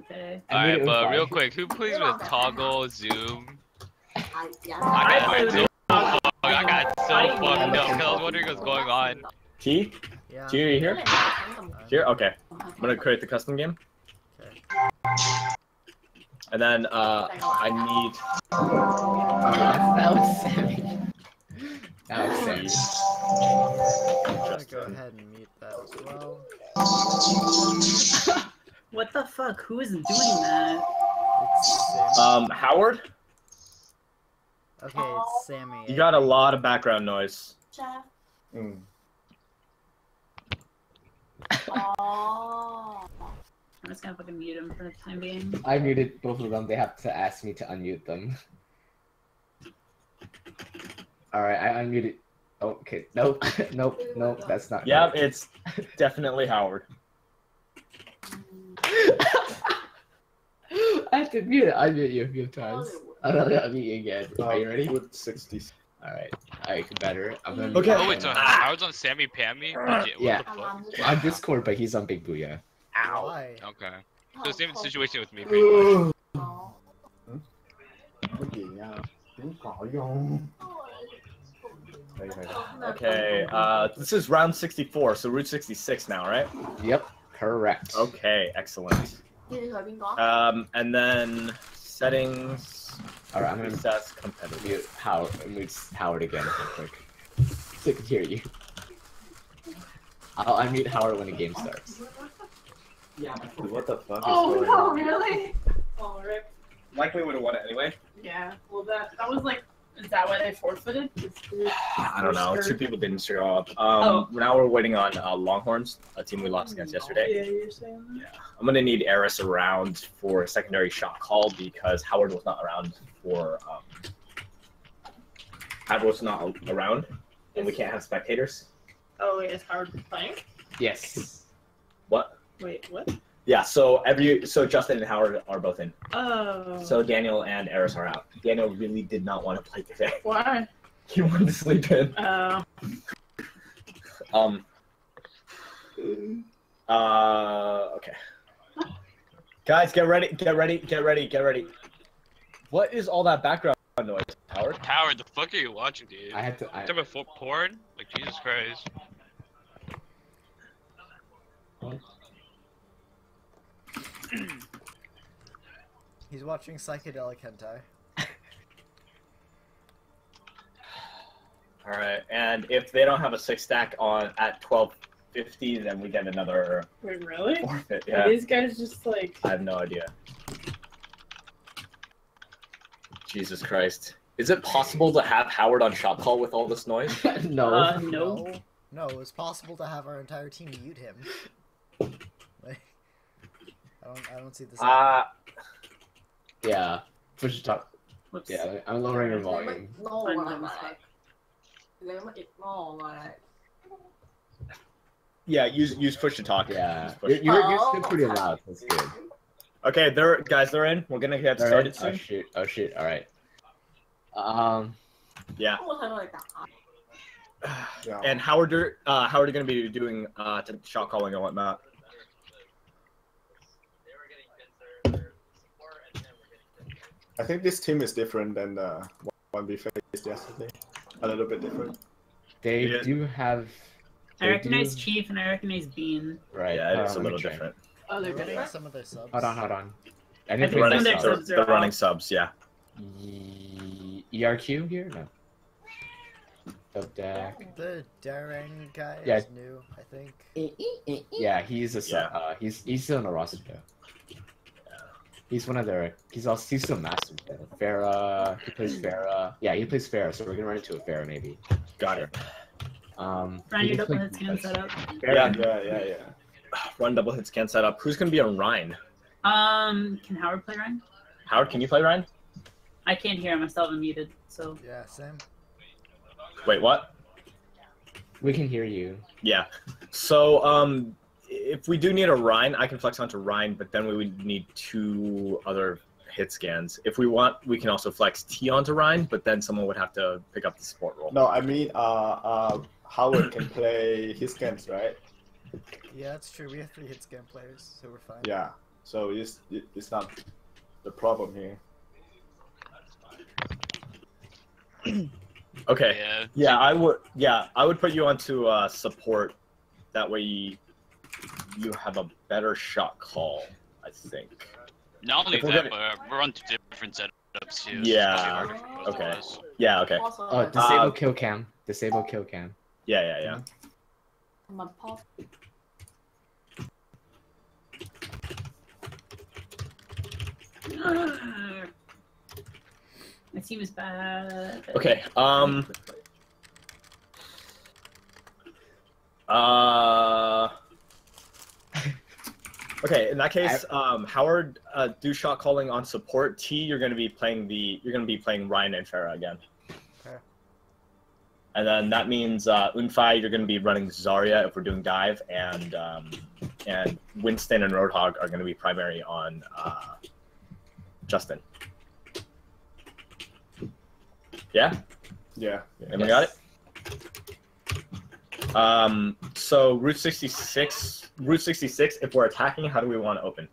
Okay. Alright, but Wi-Fi. real quick, who plays with toggle zoom? I, yeah. I got I my zoom. I got so fucked up I was wondering what's going on. T? Yeah. T, are you here? I'm- Here? Okay. I'm gonna create the custom game. Okay. And then uh, I need. that was Sammy. That was Sammy. I'm gonna go ahead and mute that as well. What the fuck? Who is doing that? Um, Howard, Okay, it's Sammy. you got a lot of background noise. Chef. Mm. Oh. I'm just gonna fucking mute him for the time being. I muted both of them. They have to ask me to unmute them. Alright, I unmuted. Oh, okay. Nope. nope. Nope. That's not. Yep, right. it's definitely Howard. I have to mute it. I mute you a few times. I'm not gonna unmute you again. Are you ready? With 60. Alright. Alright, better. I'm gonna. Okay. Oh wait, so Howard's on Sammy Pammy? Legit, what Yeah. the fuck? On Discord, but he's on Big Booyah. Why? Okay. So same situation with me, pretty much. Oh. Cái gì nha? Tiếng còi vô. Đây, đây. Okay, uh, this is round 64, so Route 66 now, right? Yep. Correct. Okay, excellent. Đi đi hỏi bên có. Um, and then settings, Alright, I'm gonna recess, competitive. mute Howard. Mute Howard again real quick. So I can hear you. I'll unmute Howard when the game starts. Yeah. What the fuck is Oh going no, on? really? Oh, rip. Likely would have won it anyway. Yeah. Well, that that was like, is that why they forfeited? I don't know. Two people didn't show up. Um, Oh. Now we're waiting on uh, Longhorns, a team we lost against yesterday. Yeah, you're saying that. Yeah. I'm gonna need Eris around for a secondary shot call because Howard was not around for. Um, Howard was not around, and we can't have spectators. Oh wait, is Howard playing? Yes. What? Wait, what? Yeah. So every so Justin and Howard are both in. Oh. So Daniel and Eris are out. Daniel really did not want to play today. why? He wanted to sleep in. Oh. Um. Uh. Okay. Guys, get ready. Get ready. Get ready. Get ready. What is all that background noise, Howard? Howard, the fuck are you watching, dude? I had to. I, Type of fo- porn? Like Jesus Christ. He's watching psychedelic hentai. All right. And if they don't have a six stack on at twelve fifty, then we get another Wait, really? forfeit. Are Yeah. these guys just like? I have no idea. Jesus Christ. Is it possible to have Howard on shop call with all this noise? no. Uh, no. No, it's possible to have our entire team mute him. Like, I don't. I don't see this. Uh, yeah. Push the top. Whoops. Yeah, I'm lowering your volume. nô Anh rồi làm mà. sao? Lấy mất ít nô rồi. yeah, use use push to talk. Yeah. You're, push. you're, you're still pretty loud. That's good. Okay, they're guys, they're in. We're gonna get started Alright. Oh soon. shit. Oh shit. Alright. Um. Yeah. Không có thay đổi cả. Yeah. And Howard, are- uh, Howard are gonna be doing uh t- shot calling and whatnot. I think this team is different than the one we faced yesterday. A little bit different. They Yeah. do have. I recognize do- Chief and I recognize Bean. Right. Yeah, it's hold a on, let me little different. Oh, they're They're getting. getting some of their subs. Hold on. Hold on. I I didn't think They're some running, of their subs are they're running subs. Yeah. E- ERQ here? No. Sub deck. The Darang guy Yeah. is new, I think. Yeah, he's a sub. Yeah. Uh, he's he's still in the roster though. He's one of their. He's also he's still master. though. Pharah. He plays Pharah. Yeah, he plays Pharah. So we're gonna run into a Pharah maybe. Got it. Um. Ryan, he your double play- hit scan set up. Yeah. Yeah, yeah, yeah. Run double hit scan setup. Who's gonna be on Rein? Um, can Howard play Rein? Howard, can you play Rein? I can't hear him. I still have him muted. So Yeah, Sam. Wait, what? We can hear you. Yeah. So, um, if we do need a Rein, I can flex onto Rein, but then we would need two other hit scans. If we want, we can also flex T onto Rein, but then someone would have to pick up the support role. No, I mean, uh, uh, Howard can play his games, right? Yeah, that's true. We have three hit scan players, so we're fine. Yeah. so it's it's not the problem here. Okay. Yeah. Yeah, I would. Yeah, I would put you onto uh, support. That way, you, you have a better shot call. I think. Not only we're that, gonna- but we're on two different setups too. Yeah, it's actually harder for both of okay. Yeah. Okay. Also, Oh, disable Uh, kill cam. Disable kill cam. Yeah. Yeah. Yeah. my pop. My team is bad. Okay. Um. Uh. Okay, in that case, um, Howard, uh, do shot calling on support. T, you're going to be playing the, you're going to be playing Ryan and Pharah again. Okay. And then that means uh, Unfai, you're going to be running Zarya if we're doing dive, and um, and Winston and Roadhog are going to be primary on uh, Justin. Yeah. Yeah. And we got it. Um, so Route 66, Route 66. If we're attacking, how do we want to open?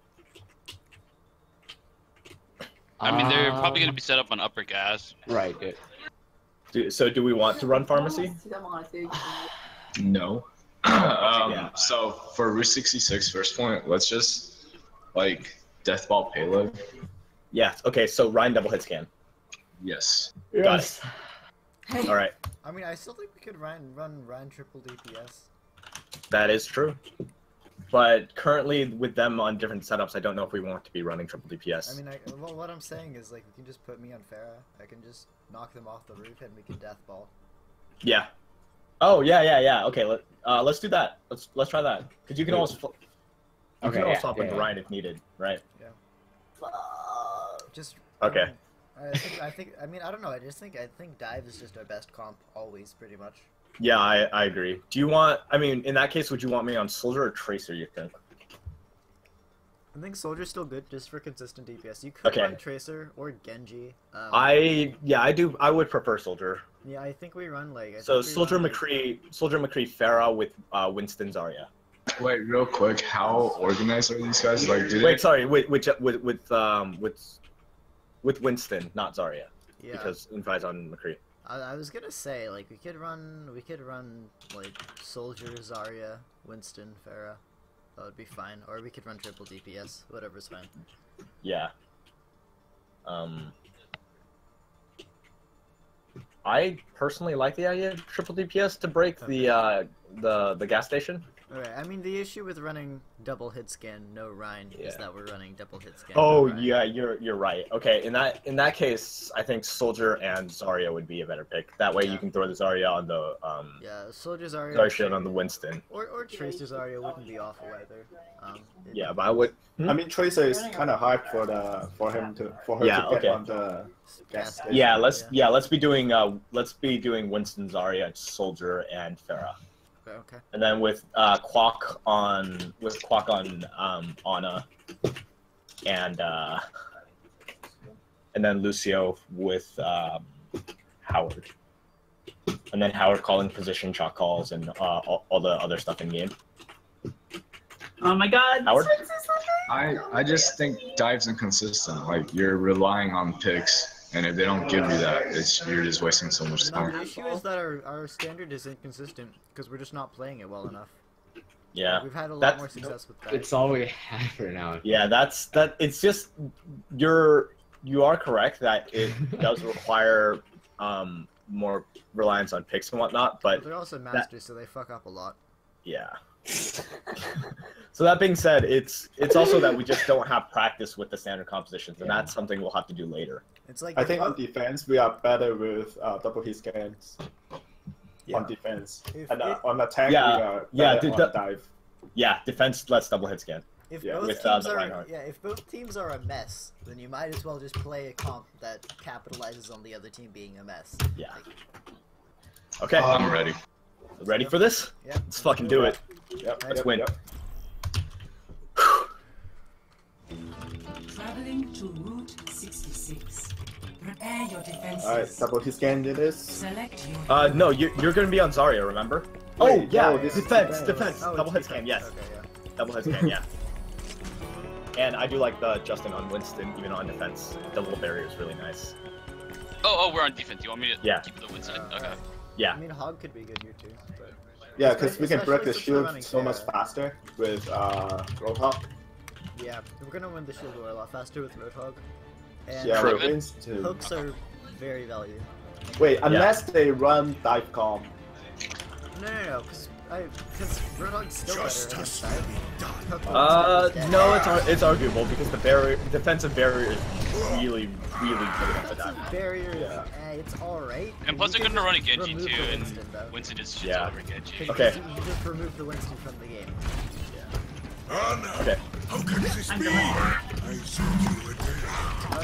I mean, they're probably Um, going to be set up on upper gas. Right. It, Do, so do we want to run pharmacy? No. um, Yeah. So for Route 66, first point, let's just like deathball payload. Yeah. Okay. So Ryan double hit scan. Yes. Got it. Hey. All right. I mean, I still think we could run run run triple DPS. That is true. But currently, with them on different setups, I don't know if we want to be running triple DPS. I mean, I, well, what I'm saying is like, you can just put me on Pharah. I can just knock them off the roof and we can death ball. yeah. Oh yeah, yeah, yeah. Okay. Let uh, let's do that. Let's let's try that. Because you can Wait. always fl- you Okay, can always yeah, swap yeah, with yeah. Ryan if needed, right? Yeah. Just Okay. um, I think I think I mean I don't know. I just think I think dive is just our best comp always, pretty much. Yeah, I, I agree. Do you want? I mean, in that case, would you want me on Soldier or Tracer? You think? I think Soldier's still good just for consistent DPS. You could Okay. run Tracer or Genji. Um, I yeah, I do. I would prefer Soldier. yeah, I think we run like. I So Soldier run, like- McCree, Soldier McCree, Pharah with uh, Winston Zarya. Wait, real quick, how organized are these guys? Like, do they? Wait, sorry, with with with with um with with Winston, not Zarya, Yeah, because Unfi's on McCree. I, I was gonna say like we could run we could run like Soldier, Zarya, Winston, Pharah. That would be fine. Or we could run triple DPS. Whatever's fine. Yeah. Um. I personally like the idea of triple DPS to break the uh the the gas station. Alright, I mean the issue with running double hit scan no Rein is that we're running double hit scan. Oh no yeah, you're you're right. Okay, in that in that case, I think Soldier and Zarya would be a better pick. That way, Yeah. you can throw the Zarya on the um Yeah, Soldier Zarya. Zarya shield on the Winston. Or or Tracer Zarya wouldn't be awful either. Um, it- Yeah, but I would. I mean, Tracer is kind of hard for the for him to for her Yeah, to get on the gas station. Yeah, let's yeah let's be doing uh let's be doing Winston, Zarya, Soldier, and Pharah, Okay, okay. and then with uh Quack on with Quack on um Ana, and uh and then Lucio with um Howard, and then Howard calling position shot calls and uh all, all the other stuff in game. Oh my god. Howard? I I just think dive's inconsistent. Like you're relying on picks, and if they don't give you that, it's you're just wasting so much time. the issue is that our, our standard is inconsistent because we're just not playing it well enough. Yeah, We've had a lot That's- more success with that. it's all we have for now. yeah, that's that. It's just you're you are correct that it does require um more reliance on picks and whatnot, but but they're also masters, so they fuck up a lot. yeah. so that being said, it's it's also that we just don't have practice with the standard compositions, and Yeah. that's something we'll have to do later. It's like I think on defense we are better with uh, double hit scans. Yeah. On defense, If- and uh, if- on attack Yeah, we are yeah, better on the- dive. Yeah, defense let's double hit scan. if yeah, both with, uh, teams the are yeah, if both teams are a mess, then you might as well just play a comp that capitalizes on the other team being a mess. Yeah. Like, Okay, I'm ready. ready for this? yeah. Let's fucking do it. Yep, Let's yep, win. yep. Traveling to Route 66. Prepare your defenses. All right, double hit scan did this. Select your. Uh, no, you're, you're gonna be on Zarya, remember? oh, yeah, no, defense, defense. defense, Oh, double hit it's scan, defense. yes. Okay, yeah. Double hit scan, yeah. And I do like the Justin on Winston, even on defense. The little barrier is really nice. Oh, oh, we're on defense. You want me to Yeah. keep the Winston? Uh, Okay. Yeah. I mean, Hog could be good here too. But Yeah, because we can break the Especially since we're running shield so much faster with uh, Roadhog. yeah, we're gonna win the shield war a lot faster with Roadhog. And Yeah, True. with wins too. hooks are very valuable. Wait, unless they run dive calm. No, no, no, because because Roadhog's still better against dive. Uh, no, it's ar- it's arguable because the barrier, defensive barrier is really, really good against the Defensive dive. barrier, Yeah. eh, it's alright. And plus, they're gonna run a Genji too, the and Winston, though. Winston just shits Yeah. over Genji. Because Okay. You, you just remove the Winston from the game. Okay.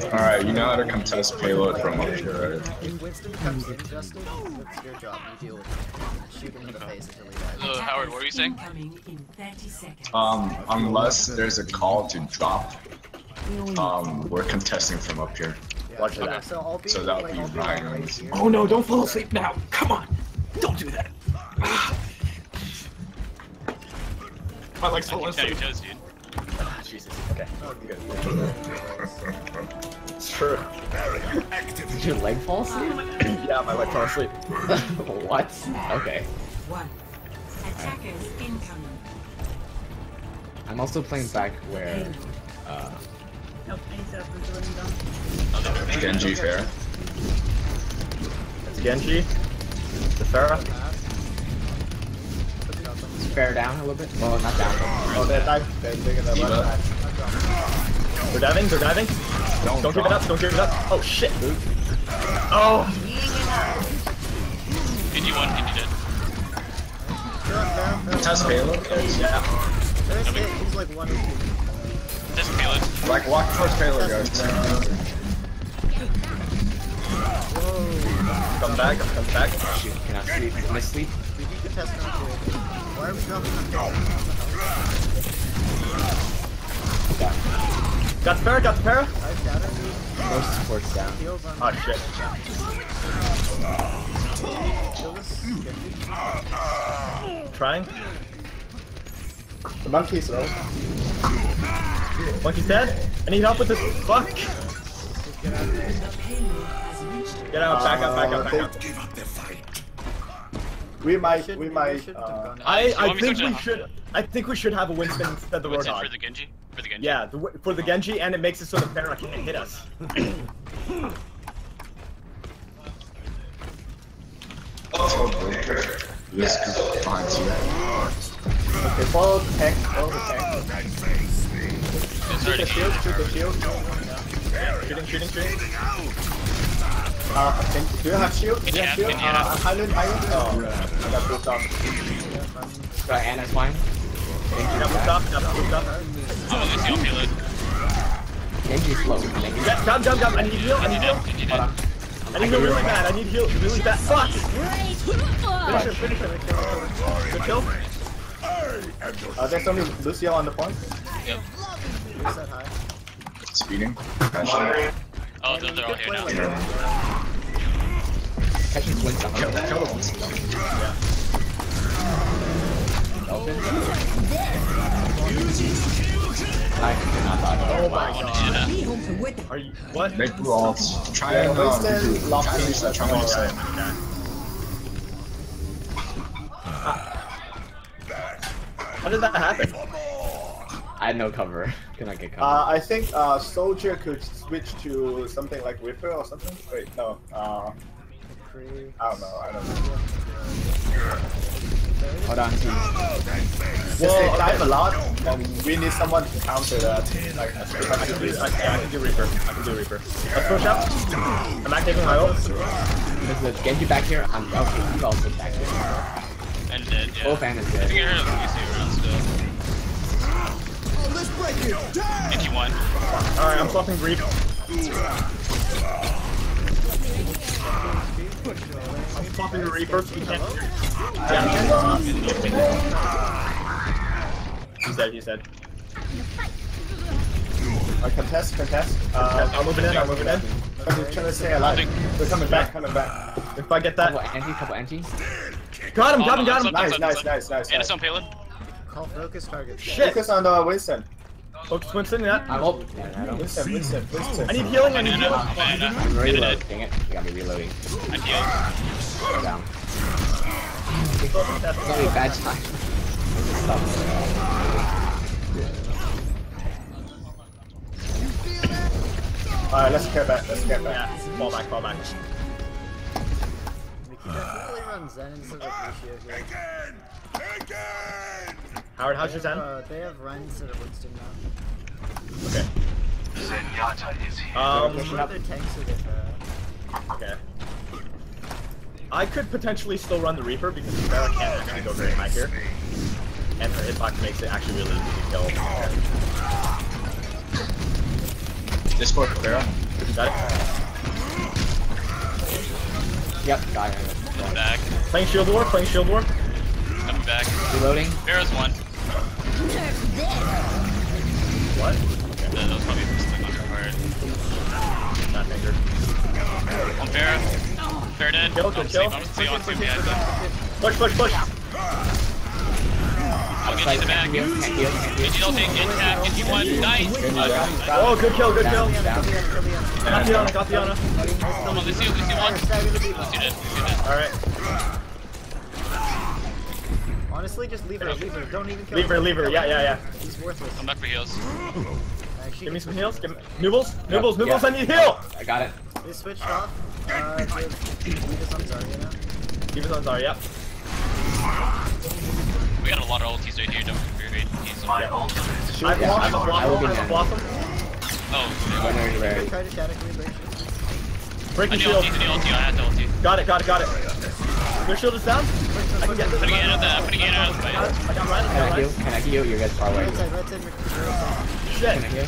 Alright, you know how to contest payload from up here, right? If Winston comes in, Justin, it's your job. You deal with it. Shoot him in the face until he dies. Uh, Howard, what were you saying? Incoming in 30 seconds. Um, unless there's a call to drop, um, we're contesting from up here. Watch okay, that. So So that would be Ryan right. Oh no, don't fall asleep now. Come on. Don't do that. My legs I fall keep down your asleep. toes, dude. Ah, Jesus. Okay. Good. It's True. Did your leg fall asleep? Yeah, my leg fell asleep. what? Okay. One. Attackers incoming. I'm also playing back where. Uh, Nope, I need to open the window. Oh, they're Genji fair. It's Genji. The Pharah. Fair down a little bit. Well, not down. Oh, they're dive. They're taking the left. They're diving. They're diving. Don't, Don't give it up. Don't give it up. Oh shit. Oh. Genji one, Genji dead. Contest payload. Yeah. There's it. He's like one. That's payload. Like, walk towards payload, guys. Whoa. Come back. Come back. Shoot, cannot sleep. Can I sleep? We need to test on two. Why are we dropping on Got the Pharah. Got the Pharah. I've. Most support's down. Oh shit. Trying. The monkey's low. Monkey's dead. I need help with this. Fuck. Get out of there. The payload Get out. Back up. Back up. Back Uh, up. We might, Should- we we might. should Uh, I I want me to think we should. I think we should have a Winston instead of the What's it for the Genji? For the Genji? Yeah, the, for the Genji, and it makes it so the Pharah can't hit us. This group behind you. okay, follow the tank. Follow the tank. It's Shoot the shield. Shoot the shield. Shooting, shooting, shooting. Uh, do you have shield? Do you have Yeah, shield? yeah. Uh, Highland, Highland. Oh, I got moved off. Got Ana's fine. Got moved up. Got moved up. I'm a Lucio payload. Genji's slow. Yeah, jump, jump, jump. I need heal. I need heal. Hold on. I need heal really bad. I need heal really bad. Fuck. Finish him. Finish. Kill. Good kill. Uh, there's only Lucio on the point. Yep. Speeding. Oh, they're, they're all here now. Catching Kill, him. kill the Winston. I cannot dodge. Oh my god. Are you what? Make blue alts. Try and, locked try and. How did that happen? I had no cover. Could not get cover. Uh, I think uh, Soldier could switch to something like Reaper or something. Wait, no. Uh, I don't know. I don't know. Hold on, team. Since Well, they okay. dive a lot, and we need someone to counter that. Like, I I can can do do, I, something. I can do Reaper. I can do Reaper. Let's push up. Am I'm activating my ult. There's a Genji back here. I'm okay. He's also back here. And dead, yeah. Both Anna's I think. I heard a Lucio around still. Genji one. Alright, I'm swapping Reap. I'm swapping the Reaper. We can't. Yeah. He's dead, he's dead. Uh, contest, contest. Uh, I'm moving in, I'm moving in. I'm just trying to stay alive. We're coming back, coming back. If I get Couple that. anti, couple anti. Got him, got him, got him. Nice, nice, nice, nice, And nice. It's on payload. Call focus target. Shit. Focus on the Winston. Focus Winston, yeah. I'm ult. Yeah, I don't- Winston, Winston, Winston. I need healing, I I need need healing. enough. I need I'm enough. Get reloading. Dang it. You got me reloading. I heal. Go down. It's gonna be a bad time. Stop. Alright, let's get back. Let's get back. Yeah, fall back, fall back. We could definitely run Zen instead of Lucio here. Howard, how's your Zen? Uh, they have Rein instead of Winston now. Okay. One Um, of their tanks are different. okay. I could potentially still run the Reaper because Pharah can't actually go very high here. And her hitbox makes it actually really easy to kill. Discord Pharah. Got it? Yep, got it. Going back. Playing Shield War, playing Shield War. Coming back. Reloading. Pharah's one. What? That was probably just like on your part. Not injured. On Pharah. Pharah dead. Kill, I'm good asleep. kill. I'm asleep. I'm asleep. Yeah, Push, push, push! I'll get you the back. You ulting. Get tap. Get you one. Nice. Oh, good kill, good kill! Down, down. Got Diana, got Come on, Lucio. Lucio one. Stagger the beat. Lucio dead. Lucio dead. Alright, Honestly, just leave her, leave her. Don't even kill leave her, leave her. Yeah, yeah, yeah. He's worthless. I'm back for heals. Actually, Give me some heals. Give me... Nubbles, Nubbles, Yep, Nubbles, yeah. I need heal! I got it. They switched off. Uh, they have on Zarya now. Give us on Zarya, yeah. We got a lot of ultis right here. Don't be afraid. He's on. I have Shoot, yeah. Blossom, I have I will be Blossom, I have Oh, Runner is ready. Try to shadow me, break shield. I Breaking need shield. ulti. I need ulti. I have to ulti. Got it, got it, got it. Your shield is down. I can get this. Putting it out of the. Putting it out of the fight. I got Ryan, I Can I heal? Can I heal? You guys far away. Right side, right side. Shit. Can I heal?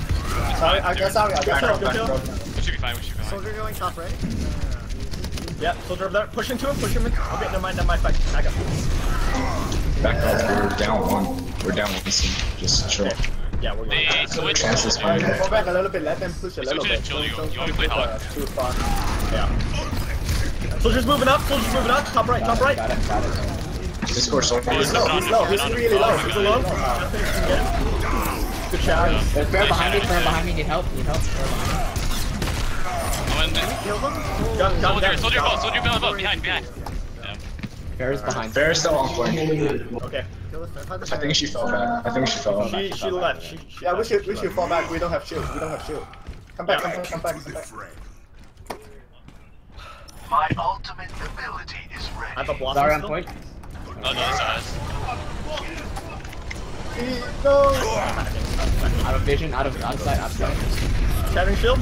Sorry, I got sorry, I Good kill, got good kill. We should be fine. We should be fine. Soldier going top right. Yeah, soldier over there. Push into him, push him in. Okay, never mind, never mind. Back, back up. Back up. We're down one. We're down one. So just chill. Okay. Yeah, we're They going. switched. Chances to- fine. Go back a little bit, let them push a little bit. to chill you. Don't- You want don't me to play push, hog? uh, Too far. Yeah. Soldier's moving up, soldier's moving up. Top right, top Got it, right. Got it, got it. Discord soldier. He's low, he's low, he's really low. He's alone. Good shot. There's Fair behind me, Fair behind me. Need help, need help. Fair behind me. I'm in the- Kill them. Got, got, Soldier, got. soldier above, soldier above, behind, behind. Yeah. Is behind. Fair's still on point. Okay. Kill the find the I think she fell back. I think she fell back. She, she left. She, she Yeah, we left. should, we should fall back. We don't have shield. We don't have shield. Come back, come back, come back, come back. My ultimate ability is ready. I have a blossom Sorry on point. Oh, no, it's us. No! Out of vision, out of outside, outside. Shattering shield.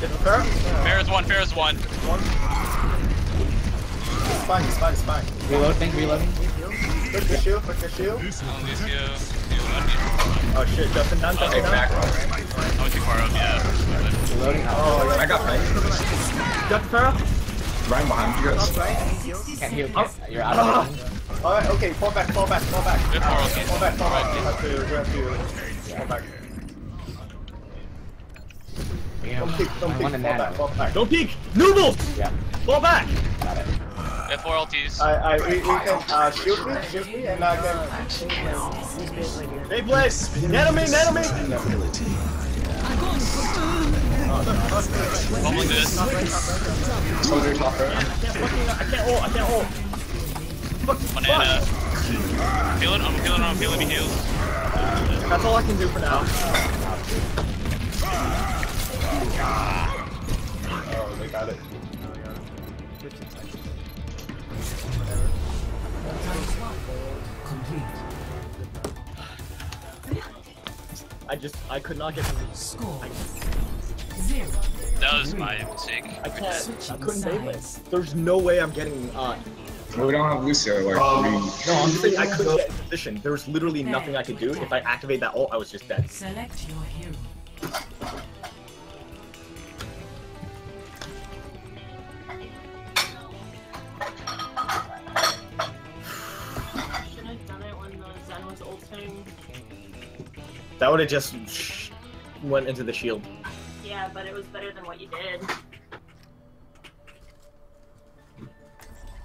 Get fair. Fair's one, Fair's one. It's fine, it's fine, it's fine. Reloading, reloading. Push the shield, push the shield. On Lucio. Lucio, I Oh shit, Justin down, Okay, Justin back down. up. went too far up, yeah. Reloading. Oh, I got paid. Got the fair. Right behind you guys. Can't heal. Can't. You're out of ah! vision. Alright, okay, fall back, fall back, fall back. Good for. Fall back, fall back. You have to, you have to. Fall back. Damn. Don't peek, don't peek. want Fall back, nano. fall back. Don't peek. Noodles. Yeah, Fall back. got it. We have four ultis. I, I, we, we can, uh, shield me, shield me, and I can. Beyblade. Nano me, nano me. Bubbling this. Soldier top I right. can't fucking, I can't hold, I can't hold. Fuck, Banana. fuck. Feeling, I'm feeling, I'm feeling me heals. That's all I can do for now. Oh, they got it. Complete. I just, I could not get the Score. Zero. That was my mistake. I can't, I couldn't Beyblade. sides. There's no way I'm getting, uh, We don't have Lucio. Like we. no, I'm saying I couldn't get in position. There was literally nothing I could do. If I activate that ult, I was just dead. Select your hero. That would have just went into the shield. Yeah, but it was better than what you did.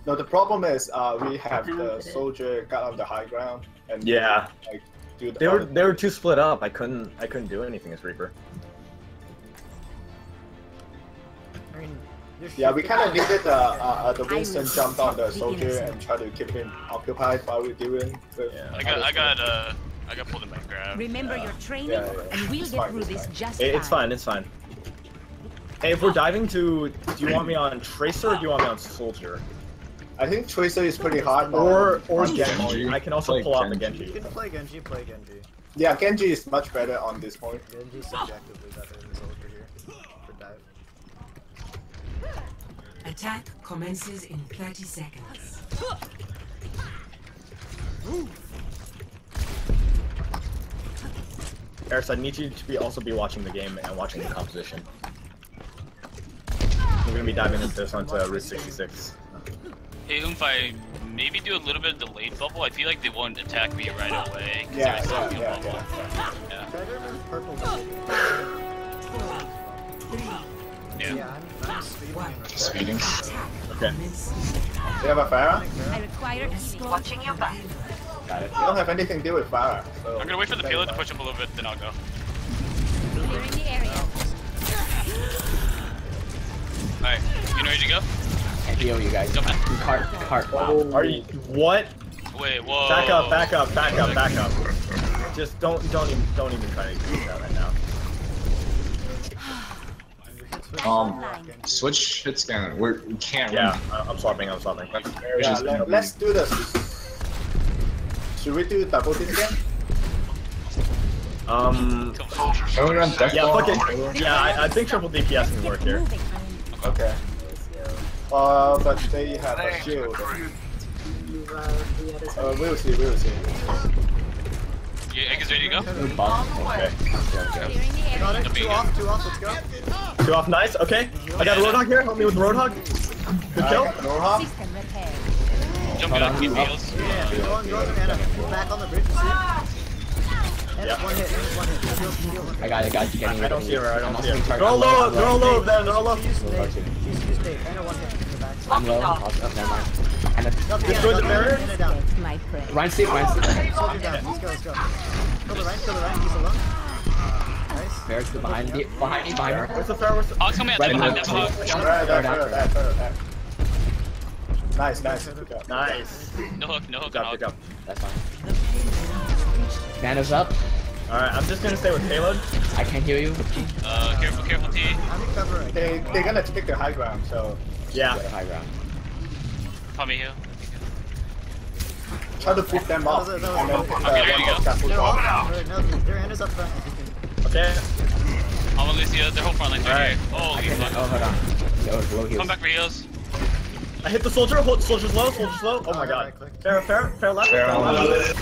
No, the problem is, uh, we have the soldier got on the high ground. and Yeah. like do the They were other- they were too split up. I couldn't I couldn't do anything as Reaper. I mean, Yeah, we kind of needed uh, uh, uh, the I Winston will jump on the soldier and try to keep him occupied while we're doing. with. Yeah. I got, I got, uh, I got pulled in by grab. Remember your training, Yeah, yeah. and we'll It's get fine, through this fine. just It- it's fine. It's fine. Hey, if we're diving to, do you want me on Tracer or do you want me on Soldier? I think Tracer is pretty hard. Or or Genji? I can also Play pull out the Genji. You can play Genji, play Genji. Yeah, Genji is much better on this point. Genji's subjectively better than Soldier here for dive. Attack commences in 30 seconds. Eris, I need you to be also be watching the game and watching the composition. We're gonna be diving into this onto Route 66. Hey, Oomph, I maybe do a little bit of delayed bubble. I feel like they won't attack me right away. 'cause Yeah, I saw yeah, you yeah, bubble. yeah. Yeah. Try to remove. Yeah. Yeah, I'm, I'm speeding. One. and Speeding. Okay. You have a fire? I require watching your back. Got it. You don't have anything to do with Pharah. So I'm gonna wait for the payload to push up a little bit, then I'll go. Clearing the area. Alright, you know where to go? Can't heal you guys. Jump in. Cart, cart. Wow. Are you what? Wait, whoa. Back up, back up, back up, back up. Just don't don't even don't even try to do that right now. Um, switch hit scanner. We're, we can't. Yeah, I- I'm swapping, I'm swapping. yeah, let, let's do this. Should we do double this again? Um, Can we run deck yeah, ball? fucking, yeah, I, I think triple DPS can work here. Okay. Uh, but they have a shield. Uh, we'll see, we'll see. Yeah, Egg is ready to go? Okay. Okay, okay. Got it. Two off. Two off. Let's go. Two off, nice, okay. I got a Roadhog here, help me with the Roadhog. Good kill. Roadhog? System repaired. Jump in on keep heals. Yeah, go on, go on, Ana. Back on the bridge. See? And Yeah. one hit. One hit. Heal, heal, heal. I got it, got you. Getting I don't see her, I don't see her. also They're low, they're low over there, they're low. Use Low Dave. too. Use, use Dave. Ana one hit in the back. I'm low. Oh, never mind. And Got then, the Destroy the got barrier? Ana down. That's my prey. Ryan, see, Ryan, see. Soldier down. Let's go. Let's go. Kill the right. Kill the right. He's alone. Nice. Bear's behind me, behind me, behind me. Where's the fair, where's the... Hog's coming out Right there behind behind Nice, nice. Nice. No hook, no hook Good on job, good job. That's fine. Nano's up. Alright, I'm just gonna stay with payload. I can't heal you. Uh, careful, careful, T. I'm recovering. They, they're gonna take the high ground, so Yeah. Get high ground. Pump me heal. try to put them off. That And was- then that uh, was- Okay, there you go. that will They're drop. off. No, their Anna's up front. If you can. Okay. I'm gonna Lucia, their whole front line's right here. Holy Oh, hold on. Yo, low heals. Come back for heals. I hit the soldier, hold, soldier's low, soldier's low. Oh my Alright, god. Fair, fair, fair left, Fair fair on left.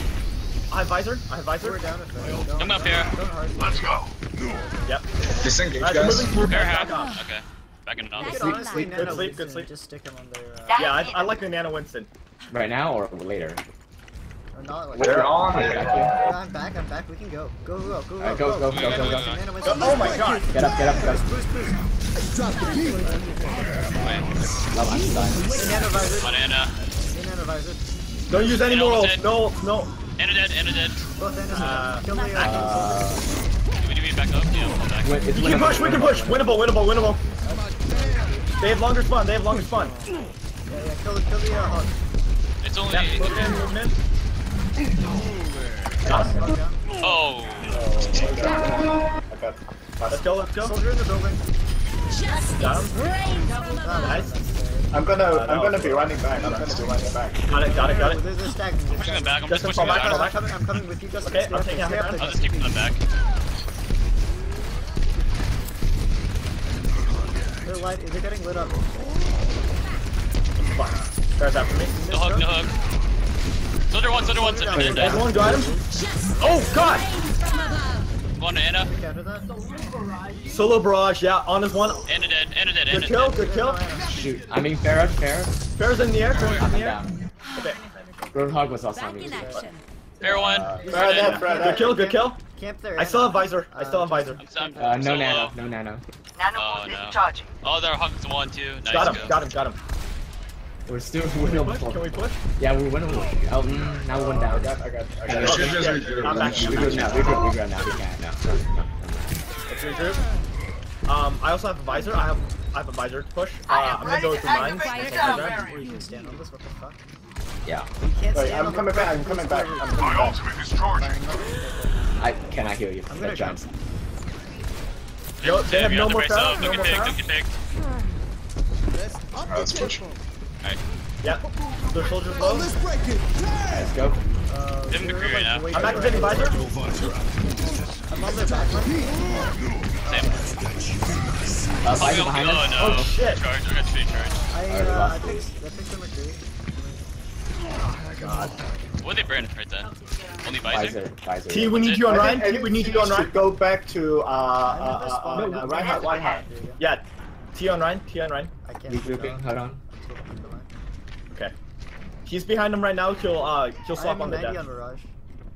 I have visor, I have visor. We're down if they're going. Come up here. Going hard. Let's go. Yep. Disengage, Alright, they're guys. moving through Fair back half. up. Okay. Back in You another. could Sleep, honestly sleep, Nano good sleep, Winston good sleep. Just stick him on their. Uh, Yeah, I, I like the Nano Winston. Right now or later? or not. Like, They're on I it. got you. Yeah, I'm back. I'm back. We can go. Go, go, go, go. Alright, go, go, go, go, go. Nano Winston. Oh my god. Get up, get up, get up. Boost, boost. Love, I'm stunned. Nano visor. Banana. Nano. Don't use any more dead. ults. No, no. Ana dead, Ana dead. Both Anas Uh, are. Kill the. Uh, Uh, Do we need me back up? Yeah, I'll back. win- it's You can push, we can push. Winnable, winnable, winnable. They have longer spawn, they have longer spawn. yeah, yeah. Kill the. Kill the. Uh, hog. It's only. Yeah, move in, move in. Hog down. Oh. Let's go, let's go. Soldier in the building. Got. Nice. I'm gonna, Uh, I'm gonna be running back. I'm gonna be running back. Got it, got it, got it. There's a stack. There's a Pushing them back. I'm just Justin, pushing fall them back, fall back. back. I'm coming. I'm coming with you, Justin. Okay, I'm up taking there, a stay up high there. I'll just keep them back. They're light. They're getting lit up. Fuck. Fair's after me. No hook, no hook. Soldier one, soldier one, soldier dead. dead. Everyone got him. Oh god! One Ana. Solo barrage, yeah, on his one. Ana dead, Ana dead, Good Ana kill, dead. good kill. Shoot. I mean, Pharah, Pharah. Fair's in the air, fair's in I'm the air. Okay. Roadhog was also on me. Fair one. Right Fair there, dead. right Good kill, good kill. Camp there. I still have visor. I still have visor. I'm, I'm Uh, no nano, no nano. Nano Oh, no. charging. Oh, their hog's one too. Nice Got go. him, got him, got him. We're still Can we winning. Can we push? Yeah, we're winning. Oh, mm, now we're one I down. got, I got, I got. the shifters are good. I'm. We're good now. We're good. We're good now. We can't now. No, no, no. Let's regroup. Um, I also have a visor. I have I have a visor to push. Uh, I'm gonna go through mine. Okay, Okay, or you can stand on this. What the fuck? Yeah. You can't Wait, I'm coming back. I'm coming back. I'm coming back. I cannot heal you. I'm That gonna giant's. Yo, they have You're no more right Pharah? side. No Don't more get picked. Pharah? Don't get picked. Alright, let's push. Yeah. Their soldiers low. Let's go. Uh, Give him the we're, crew right now. wait- I'm activating visor. I'm on their back line. Same. Uh, Oh, Visor no, behind oh, no. Oh, shit. Charge. I got three charge. I, Alright, we uh, I lost picked, I picked the McCree. What did they burn right then? Only visor? Visor. Visor. T, yeah. we need you on Rein. think- I T, think we need you on Rein. Go back to uh, uh, never uh, spawned. uh, I'm right hand, right hand. There you go. Yeah. T on Rein. T on Rein. I can't. Regrouping. Hold on. Okay. He's behind him right now. He'll uh he'll I swap on the 90 death. on Mirage.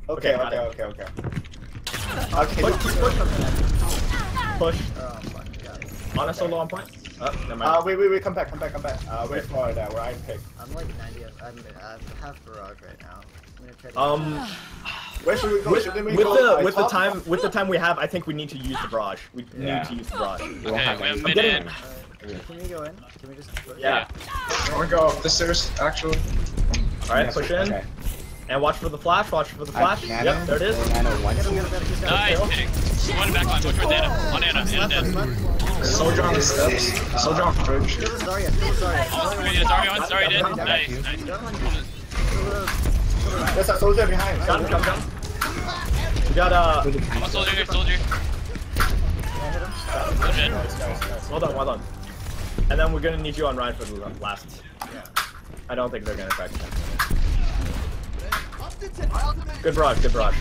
Okay, Okay, okay, okay, okay. Okay, Push, look, push, push. Push. Oh, fuck. Got it. On a solo on point. Oh, never mind. uh, wait, wait, wait, come back, come back, come back. Uh, wait for that Rein pick. I'm like 90. I'm, I'm half Barrage right now. I'm gonna try to. Um, Where should we go? with, Shouldn't we with go the by with the time with the time we have, I think we need to use the barrage. We Yeah. need to use the barrage. We won't Okay, have we have any- mid getting- in. Can we go in? Can we just? Yeah. I wanna go up the stairs, actually. All right, push in okay. and watch for the flash. Watch for the flash. Nano. Yep, there it is. Nice kill. pick. One back line. Push for Nana. On Nana. Nana dead. Soldier on the steps. Soldier on fridge. The Zarya, kill the Zarya. Oh, Zarya, yeah, Zarya on. Zarya dead. Nice. Nice. There's a soldier behind. Got him, got him, got him. We got uh. I'm a soldier. Soldier. I hit him. Go dead. Nice, nice, And then we're gonna need you on Rein for the last. I don't think they're gonna attack. Good barrage, good barrage.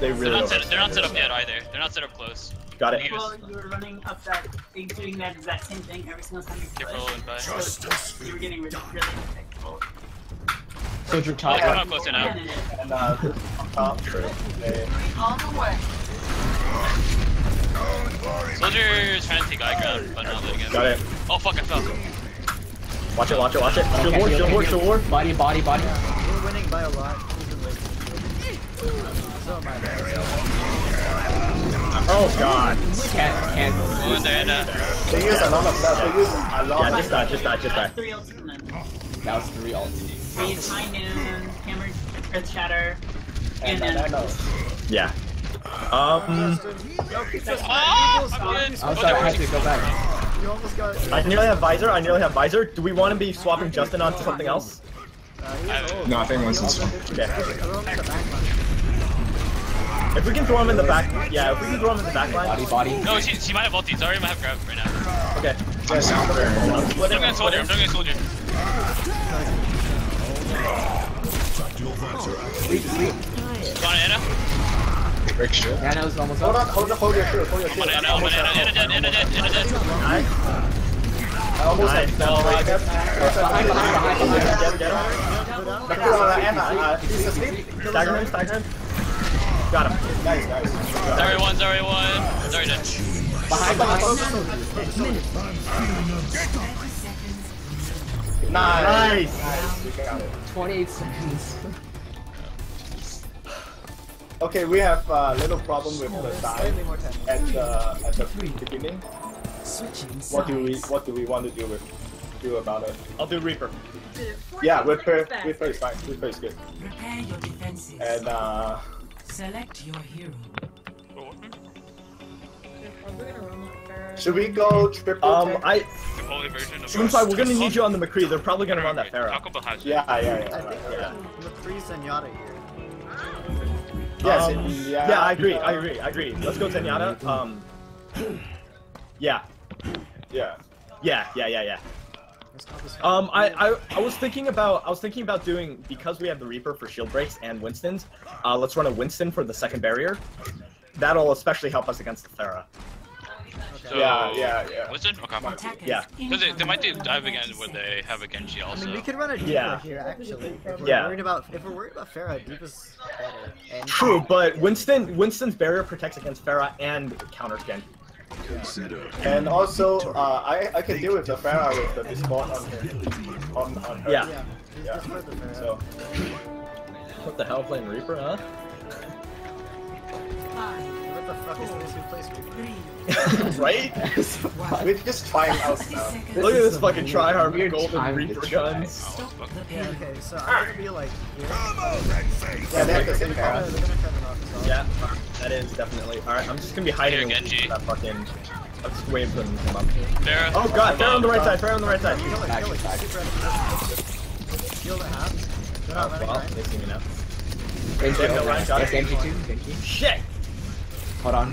They They're really not set. They're not set up yet either. They're not set up close. got it. Well, you were running up that, you're doing that exact same thing every single time you Careful push. and you were getting really, really technical. Soldier Oh, top. come out close enough. And it- uh, top. Okay. On the way. Soldier's trying to take high ground, but not letting him. Got it. Oh fuck! I fell. Watch it, watch it, watch it. Shield Okay, war, heal, shield war, heal, shield heal. war. Body, body, body. We're winning by a lot. We've. So am Oh god. Can't, can't. Oh, Diana. They use a lot of stuff. They use a lot Yeah, just die, just die, just die. Three ults and That was three ults. Raise High Noon, Hammer, Earth Shatter, And and then Yeah. Um, Oh, I'm. I'm sorry, I had to go back. You almost got it. I nearly have visor. I nearly have visor. Do we want to be swapping Justin onto something else? Uh, he is old. No, I think Winston's fine. Okay. Throw him in the back line. If we can throw him in the back, yeah. If we can throw him in the back line. Body, body. No, she, she might have ulti. Zarya might have grab right now. Okay. I'm sound fair. Split I'm him. going soldier. I'm doing soldier. Sleep, sleep. Come on, Ana. Break shield. Nano's almost Hold up. on, hold on, hold your shield, hold your Come on, shield. Ana. Come on, Ana. Ana dead. Ana dead. Ana dead. Nice. I almost Nice. have Oh, I got- Behind, behind, behind, Get behind. him, get him. Back to uh, Ana. Uh, he's asleep. Stagger him, stagger him. Got him. Nice, nice. Zarya one. Zarya one. Zarya dead. Behind, behind. Nice. Nice. We got it. 28 seconds. Okay, we have a little problem with the time Slightly more time. at the at the beginning. Switching What do we what do we want to do with do about it? I'll do Reaper. Yeah, Reaper Reaper is fine. Reaper is good. Prepare your defenses. And uh, Select your hero. should we go triple? Um. I. The holy version of Moonfly, we're gonna need you on the McCree. They're probably gonna run that Pharah. Taco Bell has. Yeah, yeah, I yeah. think yeah. yeah. McCree's Zenyatta here. Yes, Um, yeah, yeah. I agree. I agree. I agree. Let's go Zenyatta. Um. Yeah. Yeah. Yeah. Yeah. Yeah. Yeah. Let's call this Um, I, I I was thinking about I was thinking about doing because we have the Reaper for shield breaks and Winston's. Uh, let's run a Winston for the second barrier. That'll especially help us against the Thera. So, Yeah, yeah, yeah. Winston? Okay. Attackers Yeah. Because they, they might do dive again when they have a Genji I also. mean, we could run a D.Va Yeah. here actually. If we're Yeah. worried about if we're worried about Pharah, D.Va's better. And True, but Winston Winston's barrier protects against Pharah and counters Gen. And also, uh, I I can deal with the Pharah with the Discord on her. On, on her. Yeah. Yeah. Yeah. Just for the Pharah. So, What the hell, playing Reaper, huh? What the fuck is this? Who plays Reaper? Right? we're just trying out 60 now. seconds. Look at this fucking tryhard with weird golden Reaper guns. Stop Yeah, okay, so I'm gonna be like here. Yeah, they have the same Oh, Pharah. they're gonna turn it off as well. Yeah, that is definitely. Alright, I'm just gonna be hiding Here, in Genji. that fucking. I'm just waiting them to come up. Pharah. Oh god, fair on the right side, fair on the right side. Kill it, kill it, Back, super active. Shield at half. They're Oh, not well, right? they see me now. Genji, Yeah, oh, Ryan got yes, it. Genji. Genji. Shit! Hold on.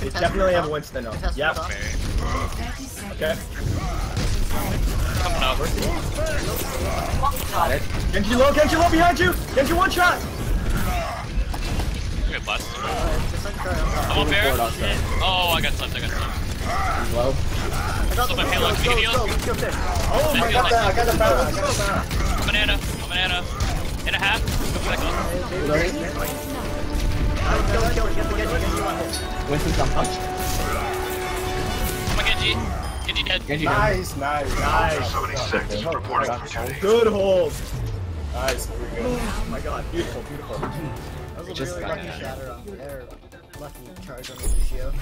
They definitely have. Winston now. Contest Yep. top. 30 seconds. Okay. Coming up. Got it. Genji low, Genji low behind you! Genji one shot! Okay, blast. Uh, just like try on top. I'm on Moving forward Pharah. also. Oh, I got stunned, I got stunned. Low. I got the my let's payload, can you heal? let's go, let's go, Oh I my got god! the, I got the Pharah, I got the Pharah. I'm banana. I'm banana. In a half. Second. Reloading. Kill kill get the Genji, Genji one hit. Winston's on punch. Come on, Genji. Genji dead. Genji down. Nice, nice, Nice. 70 seconds reporting opportunity. Good hold! nice. Very good. Oh my god, beautiful, beautiful. That was a Just really lucky shatter on there. Lucky charge on Lucio.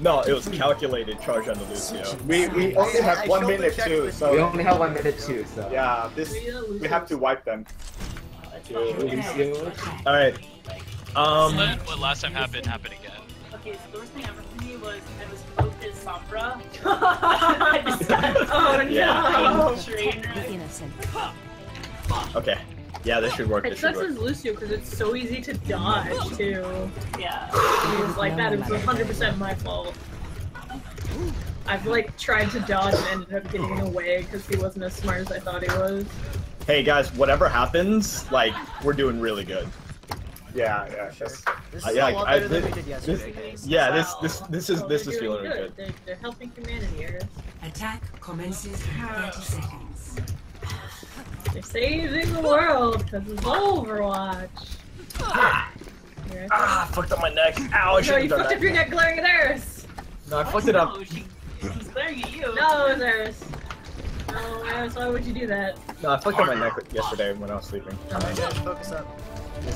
no, it was calculated charge on the Lucio. We we only have I one minute too, so We only have one minute too, so. yeah, this we have to wipe them. Lucio. Alright. Um, Let what last time happened happened again. Okay, so the worst thing ever for me was I was close as Sombra. I just got Oh no! train okay. Yeah, this should work, It this should sucks as Lucio because it's so easy to dodge too. Yeah. It was like that. It was 100% my fault. I've like tried to dodge and ended up getting away because he wasn't as smart as I thought he was. Hey guys, whatever happens, like, we're doing really good. Yeah, yeah. That's, This Uh, is yeah, a lot I- better than we this- did yesterday, guys. Yeah, this this this is So this is feeling really good. They're, they're helping humanity here. Attack commences in 30 seconds. They're saving the world because it's Overwatch. Here, Ah, fucked up my neck. Ow, I no, should've you done fucked that. up your neck glaring at Eris. No, I fucked it up. No, she, she's glaring at you. No, it was Eris. No, Eris, why would you do that? No, I fucked up my neck yesterday when I was sleeping. Alright guys, focus up.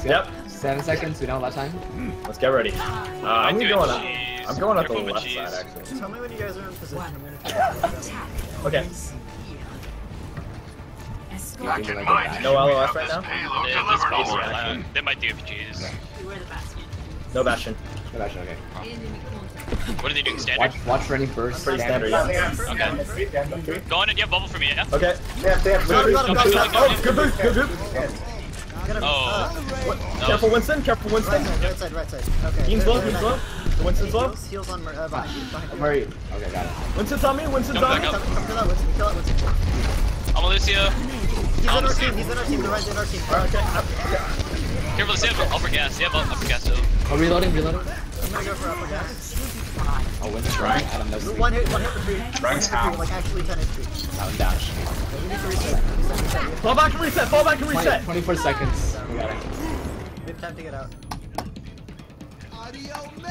Yep. Seven seconds. We don't have a lot of time. Let's get ready. Uh, I'm going up. I'm going up the Careful with left cheese. side actually. Tell me when you guys are in position. One. I'm gonna Attack. Okay. Escort. Keep in mind, No we LOS right now? payload They, delivered they, already. they might do FGs. We were the bastion. No Bastion. Okay. What are they doing? Standard? Watch, watch for any bursts. Pretty Standard. standard, yeah. Okay. Three, they have the three. Go on and yeah, bubble for me, yeah? Okay. They have, they have Got him, three. got him, got him, got him. Oh, good move, good move. Get him. Oh. What? No. Careful, Winston. Careful, right Winston. side, right side, right side. Okay. Team's they're- low, they're team's back. low. Winston's low. Heals, heals on Mer- uh, behind you, behind you. Murray. Okay, got it. Winston's on me. Winston's Come on back me. up. Come, come to that Winston, kill that Winston. I'm a Lucio. He's in our team, he's in our team, the right in our team. Okay. Careful, Lucio. Upper gas. Yeah, upper gas still. Oh, reloading, reloading. I'm gonna go for upper gas. Oh, Winston's right. Adam knows. One hit, one hit for three. Frank's One hit for three, half. Like actually 10 HP. Adam dash. Fall back and reset. Fall back and 20, reset. 24 seconds. We got it. We have time to get out.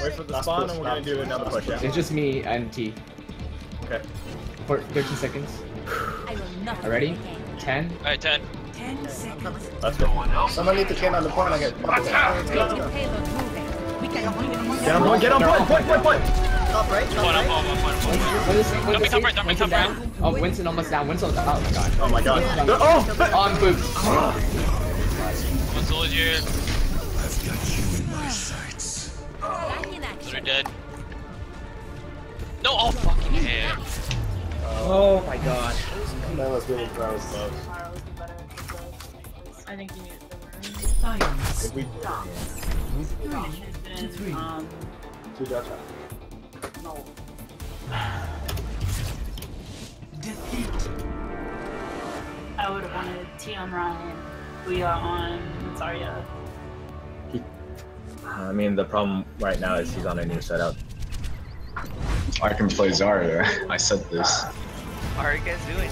Wait for the spawn, and we're gonna do another push. Yeah. It's just me and T. Okay. For 13 seconds. Are ready? 10. Alright, 10. 10 seconds. Let's go. Someone need to get on the point again. Attack! Get on point. Get on point. Point. Point. Point. Top right, top Point, I'm right. on, I'm on, I'm on. Winston, Don't be top right, don't be top right. Oh, Winston almost down. Winston, oh my god. Oh my god. Yeah. Oh. On boots. One soldier. They're dead. No, oh fucking hell. Oh my god. That was really gross. Tomorrow was the better episode. I think you need to learn. Silence. We It's been, um, two dodge. no. Defeat. I would have wanted T on Ryan, are on Zarya. I mean, the problem right now is he's on a new setup. I can play Zarya. I said this. How are you guys doing?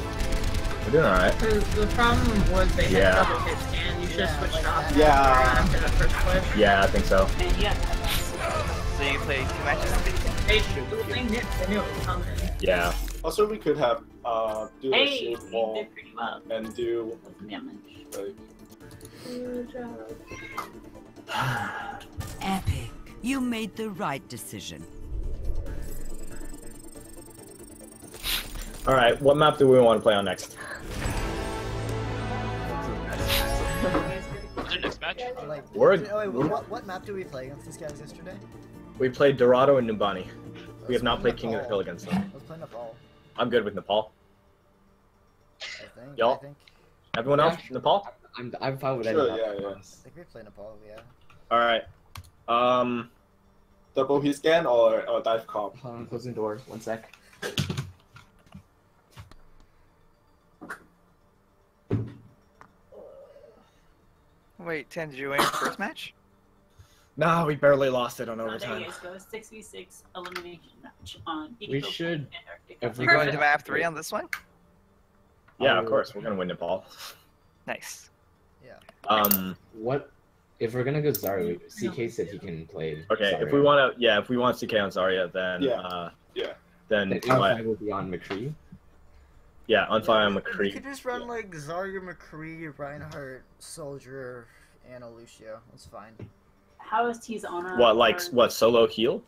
We're doing alright. The, the problem was they had Yeah. double hit scan. You should have switched off Yeah. after the first push. Yeah, I think so. And you have to have that. So you play two matches? Hey, shoot, they knew, they knew it was coming. Yeah. Also, we could have uh do a Hey, shield wall well. and do Damage. like Good job. Epic. You made the right decision. All right. What map do we want to play on next? What's our next match? Like, Word. Oh, wait, what, what map do we play against these guys yesterday? We played Dorado and Numbani. We Let's have not play played King of the Hill against them. Let's play Nepal. I'm good with Nepal. I think. Y'all? I think. Everyone else? Yeah. Nepal? I'm I'm fine with Sure, any yeah, yeah. I think we play Nepal. Yeah. All right. Um. double hit scan or or dive comp. Hold on, closing door. One sec. Wait, Ten, did you win your first match? Nah, we barely lost it on there overtime. you go. Six v six elimination match on. We should- Antarctica. if we Perfect. go Do I have three on this one? Yeah, of course. We're gonna win Nepal. Nice. Yeah. Um. What if we're gonna go Zarya? CK said he can play. Okay. If we want to, yeah, if we want CK on Zarya, then Yeah. uh, Yeah. then then what? Alpha will be on McCree. Yeah, on fire on We McCree. could just run like Zarya, McCree, Reinhardt, Soldier, Ana Lucio. That's fine. How is T's honor? What like or- what solo heal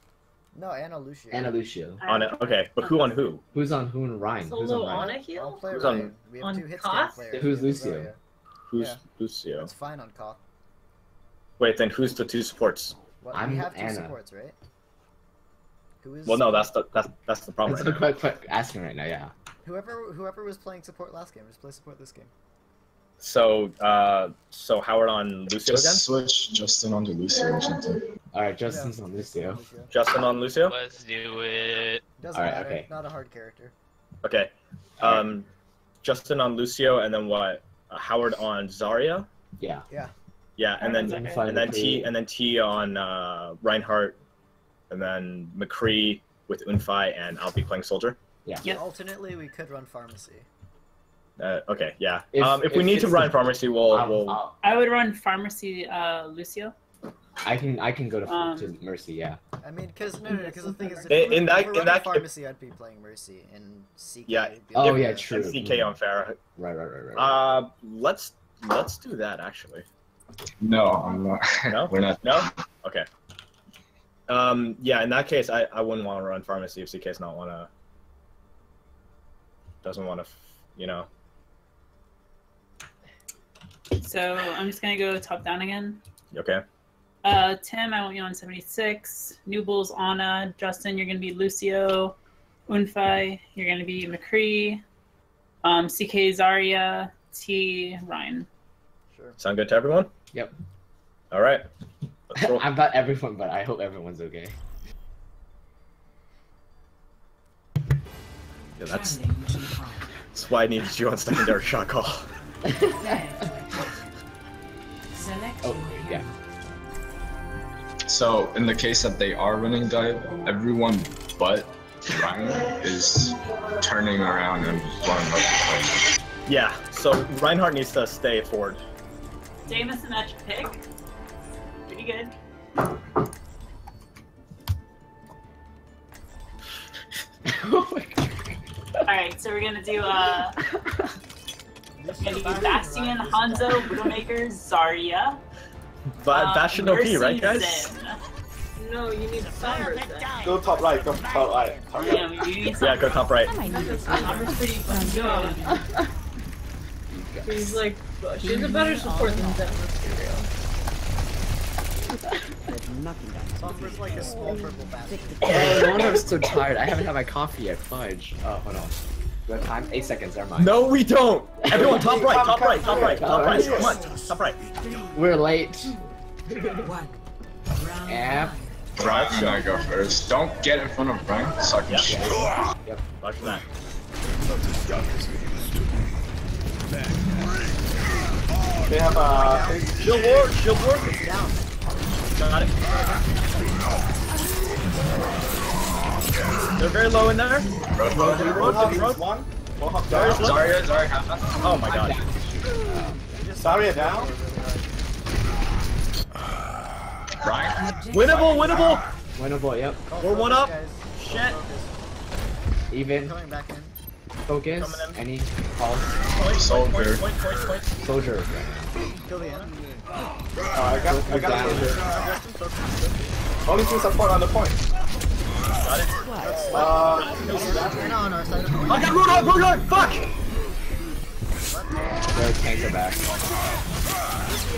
No, Ana Lucio. Ana Lucio. on it? Okay, but who on who? Who's on who and Ryan? Solo on on Ryan? a I'll heal? play Who's on- We have on two hit Koth? scan players. Who's Lucio? Zarya. Who's Yeah. Lucio? That's fine on Koth. Wait, then who's the two supports? What, I'm we have two Ana. supports, right? Who is? Well, no, that's the that's that's the problem. That's Right what now. I'm quite, quite asking right now. Yeah. Whoever whoever was playing support last game, just play support this game. So, uh, so Howard on Lucio Just again. switch Justin onto Lucio or something. All right, Justin's on Lucio. Lucio. Justin on Lucio. Let's do it. Doesn't Alright, matter. okay. Not a hard character. Okay. Um, Justin on Lucio, and then what? Uh, Howard on Zarya. Yeah. Yeah. Yeah, and then Okay. and then T and then T on uh, Reinhardt, and then McCree with Unfi, and I'll be playing Soldier. Yeah. Yep. Alternately, we could run Pharmercy. Uh, okay, yeah. If- um, if we need to run Pharmercy, we'll I'll- we'll. I'll- I would run Pharmercy, uh, Lucio. I can I can go to, Um, to Mercy. Yeah. I mean, because no, no, because the thing is, if In- we're- in if that- in that- Pharmercy, I'd be playing Mercy and CK. Yeah. Oh, yeah, the- true. and CK on Pharah. Right. Right. Right. Right. Uh, let's let's do that actually. No, I'm not. No? We're not. No? Okay. Um, yeah, in that case, I, I wouldn't want to run Pharmercy if CK's not want to. Doesn't want to, you know. So I'm just gonna go top down again. Okay. Uh, Tim, I want you on 76. New Bulls, Ana. Justin, you're gonna be Lucio. Unfi, you're gonna be McCree. Um, CK, Zarya. T, Ryan. Sure. Sound good to everyone? Yep. All right. I'm not everyone, but I hope everyone's okay. Yeah, that's Traveling to the front. that's why I needed you on secondary shot call. Prepare to attack. Select Oh, yeah. So in the case that they are running dive, everyone but Ryan is turning around and running up the fight. Yeah. So Reinhardt needs to stay forward. Damus and match pick. Pretty good. oh my god. Alright, so we're gonna do, uh, we're gonna do Bastion, Hanzo, Widowmaker, Zarya. But um, Bastion OP, Mercy, right, guys? Zen. No, you need Sombra then. Go top right. Go top right. Top right. Yeah, we we need Yeah, go top right. Sombra's pretty fucking good. She's like, she's a better support than Zen, let's be real. Sombra's like a small purple bastard. Oh, no wonder I'm so tired. I haven't had my coffee yet. Fudge. Oh, hold on. Do I have time? Eight seconds. Never mind. No, we don't. Everyone, top right, top right, top right, top right. Come on, top right. We're late. One. Round Yep. Ryan's gonna go first. Don't get in front of Ryan. Sucking Yeah. shit. Yep. Watch that. They have uh, Shield ward, shield ward. Down. Got it. They're very low in there. Road, road, Road, Mohawk road, road. is one. Mohawk Zarya's down. low. Zarya, Zarya, have that. Oh my god. Zarya down. Ryan. Winnable, winnable. Winnable, yep. We're one focus, up. Guys. Call Shit. focus. Even. Coming back in. Focus. Coming in. Any calls? Point, Soldier. point, point, point, point, point. Soldier. Kill the Ana. Oh, I got, I got Down. soldier. Justin, focus. Only two support on the point. Got it. Uh, Ana on our side of. I got Rudolph, Rudolph, fuck! Their tanks are back.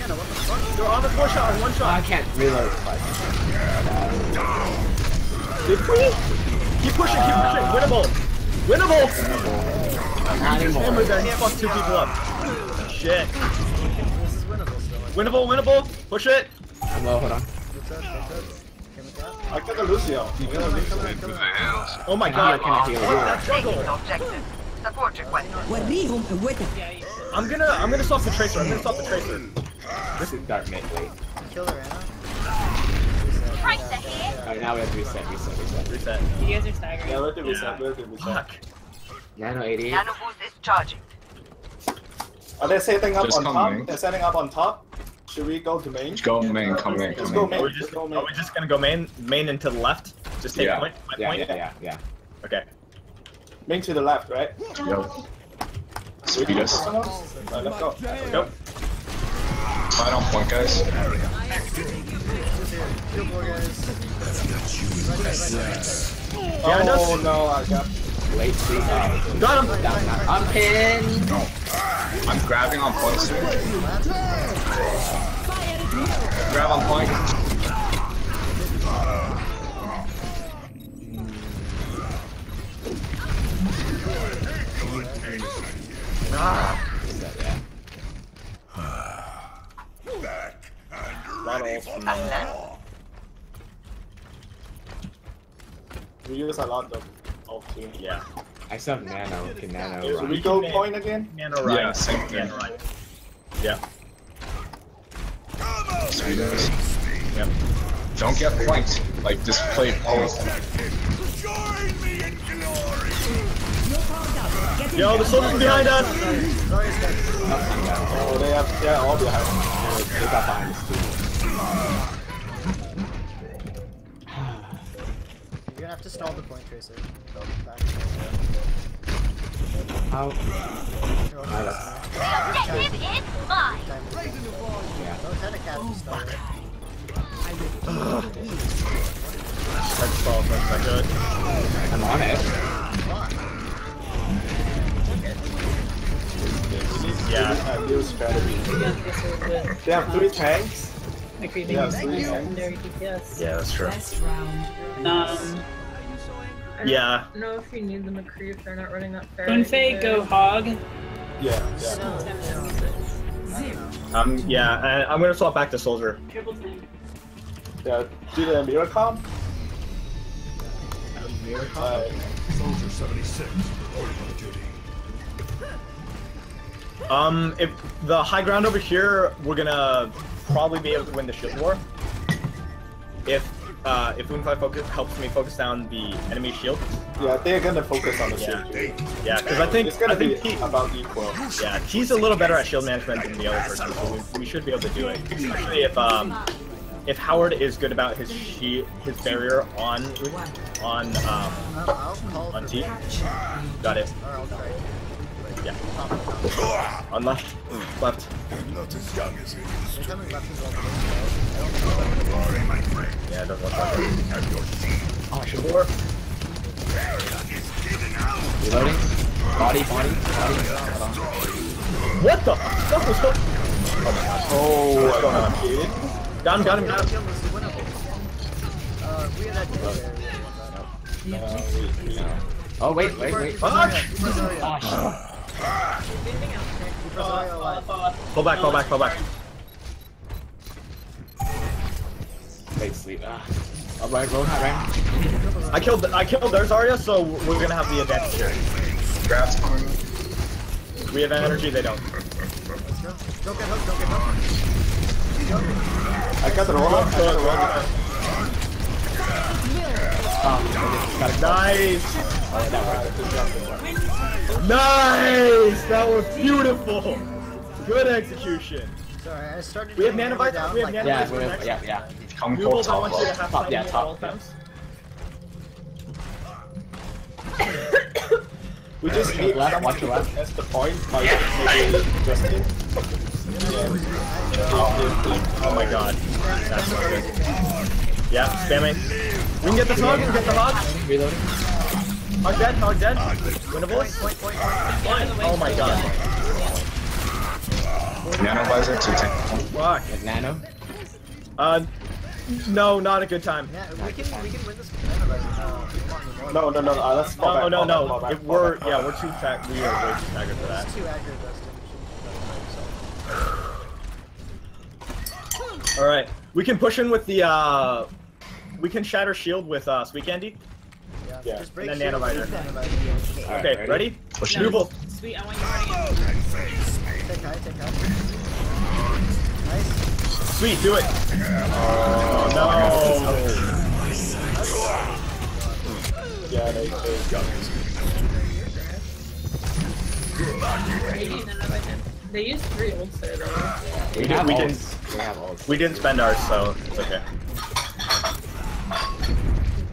Ana, what? They're on the four shot, one shot. I can't reload. Fuck. Keep pushing, keep pushing. Winnable. Winnable. Not Hammer anymore. there, he fucked two people up. Shit. Winnable, winnable. Push it. I'm low. Hold on. I got a Lucio. Oh my god. can't heal you. I'm gonna, I'm gonna stop the tracer. I'm gonna stop the tracer. This is dark mid late. Alright, now we have to reset, reset, reset, reset. You guys are staggering. Yeah, we have to reset. We have to reset. Fuck. Nano 88. Nano boost is charging. Are they setting up Just on top? main. They're setting up on top. Should we go to main? Go main, come main, come main. main. Are we just, go main. Are we just gonna go main, main and to the left? Just take Yeah. point, my Yeah, point? yeah, yeah, yeah. Okay. Main to the left, right? Yo. Speed us. Alright, let's go. Go. Right on point, guys. Right, right, right, Oh us. no, I got. Late sleep. Oh, Got him. down, down. I'm pinned. I'm grabbing on point soon. Grab on point. Lot of ults from them. We use a lot of of team. Yeah. I still have nano. Can nano Yeah, Should run? we go point again? Nano right. Yeah, same thing. Nano right. Yeah. Speed. Yep. Don't get flanked. Like, just play point. Yo, the soldier's behind us. Oh, they have. Yeah, all behind. They got behind us too. Have to stall the point tracer. Go back. How? You're also that's- Objective is mine. Yeah. Don't try to cap the stall. right? That's false, that's not good. I'm on it. Come on. Yeah. New strategy. They have three tanks. McCree, Yeah, three tanks. Yeah, that's true. Last round. Um, I don't Yeah. know if you need the McCree if they're not running that fair. Unfi, go hog. Yeah, yeah. Um, yeah, and I'm gonna swap back to soldier. Triple. Yeah, do the Miracom. Uh, Soldier 76, reporting on duty. Um, if the high ground over here, we're gonna probably be able to win the shield war. If uh, if Unify focus helps me focus down the enemy shield. yeah, they're gonna focus on the Yeah. shield. too. Yeah, because I think It's gonna I be think he, about equal. yeah he's a little better at shield management than the other person, so we, we should be able to do it. Especially if um if Howard is good about his she his barrier on on um I'll, I'll call on T. Got it. Or I'll try. Yeah. Top, top. On left, left. I'm not as young as he is. They're coming left as. I don't know. Yeah, it doesn't look like it. Oh, should Four. Reloading. Body, body, body. What the fuck was going? Oh my god. Oh, what's going on, kid? Got him, got him, got him. Kill was winnable. Uh, we had that kill there. we won that. Uh, we, we know. Oh, wait, wait, wait. Fuck! Zarya, keep us Zarya. Oh, Keep us Zarya alive. Pull back, pull back, pull back. shit. Late sleep. Ah. Alright, roll hot right. I killed, I killed their Zarya, so we're gonna have the advantage here. Grabs point. We have energy, they don't. Let's go. Don't get hooked, don't get hooked. I got the roll up. I got the roll up. Nice, Uh, good job, good job. nice. That was beautiful. Good execution. Sorry, I started We have getting nanobites, down, we have like, nanobites. Yeah, we have, yeah, yeah. Come New hold I top want you to have Top, fighting yeah, at top, all times. We just Watch need your left, watch your left. That's the point by maybe Justin. Oh my god. That's so good. Yeah, spam it. We can get the hog, we can get the hog. Reloading. Hog dead, hog dead. Winnable. Point, point, point. Oh my god. Nano visor to take. Fuck. Like nano. Uh, no, not a good time. Yeah, we can we can win this. Uh, come on, No, no, no, uh, let's fall No, back, no, fall no. back, fall back, If we're back, yeah, we're too tag. We are way too staggered for that. Too aggro, Dustin. You should so. All right, we can push in with the. uh We can shatter shield with uh Sweet Candy. Yeah. Yeah. Just break And then shield, nanovisor. keep Okay, ready? ready? Push No, New Sweet, I want you running in. Take high, take high. Nice. Sweet, do it. Oh no. Yeah, they, they got They used three ults there though. We, did, we, didn't, We. We didn't spend ours, so it's okay.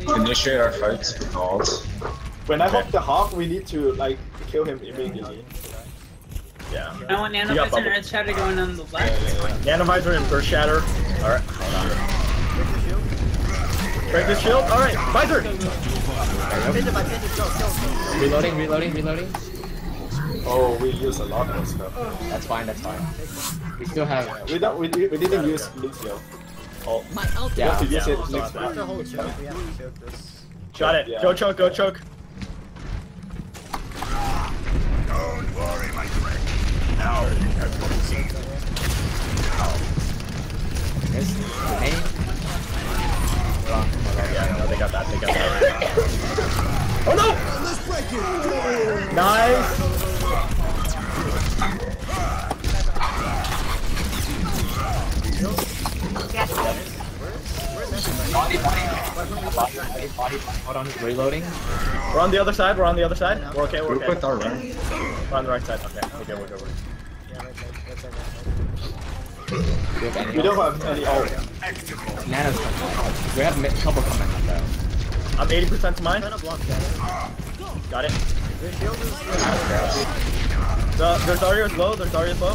Initiate our fights with ults. When I hook the hawk, we need to like kill him immediately. Yeah. I want You Nanovisor and bubble. Red Shadow going on the left. Nanovisor and Burst Shatter. Alright, hold on. Break the shield? Alright, Visor! Reloading, reloading, reloading. Oh, we use a lot of stuff. That's fine, that's fine. We still have. We don't. We, we didn't use Lucio. Oh, My ultimate. we have to Yeah, use it next that. We have to round. hold choke. We have to choke this. Got it. Yeah. Go choke, go choke. Don't worry, my friend. Now you have to see. This grenade. Wrong. Yeah, no, they got that, they got that. oh no! Let's break it. Nice! Body, body. Body, body, body. Hold on, reloading. We're on the other side, we're on the other side. We're okay, we're okay. our right. We're on the right side. Okay, we're good, we're good, we're good. We have any We don't have any ult. Nano's coming. We have a couple coming up though. I'm 80% to mine. Trying to block that. Got it. Their. The, there's Zarya's low, there's Zarya's low.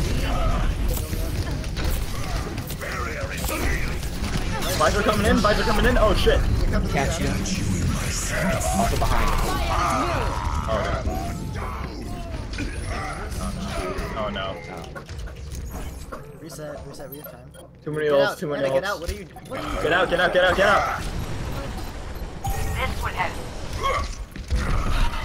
Visor coming in, Visor coming in. Oh shit. Catch you. Also behind. Oh no. Oh no. Reset, reset, we have time. Too many Get ults, too many Ana, get out. ults. What are you? What Get out, get out, get out, get out. This will help.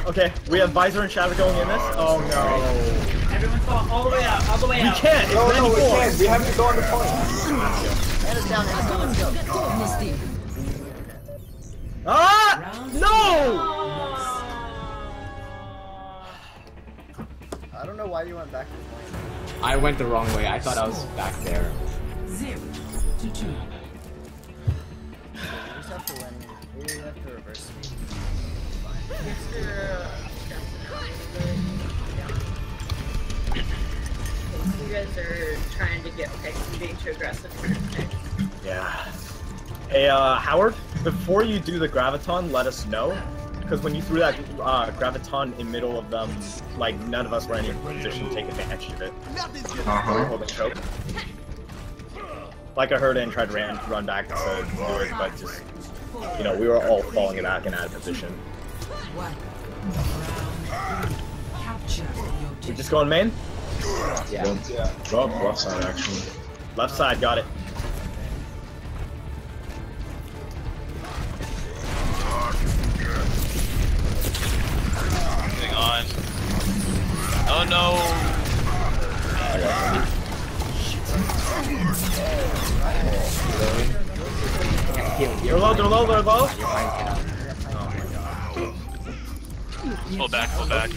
Okay, we have Visor and Shadow going in this. Oh no. Everyone fall all the way out, all the way out. We out. can't, it's No, no, we can't. We have to go on the point. Ana's down, Ana's down, let's go. Ah! No! I don't know why you went back to the point. I went the wrong way. I thought I was back there. Zero to two. We just have to win. We have to reverse speed. You guys are trying to get picks and being too aggressive for your picks. Yeah. Hey, uh, Howard, before you do the graviton, let us know. Because when you threw that uh, graviton in middle of them, like none of us were in any position to take advantage of it. Uh-huh. Hold choke. Like I heard it and tried to ran, run back to do it, but just, you know, we were all falling back and out of position. One. Round. Capture your We objective. just going main? Yeah. Yeah. Drop left side actually. Left side, got it. Moving on. Oh no! They're low, they're low, they're low. Pull back, pull back.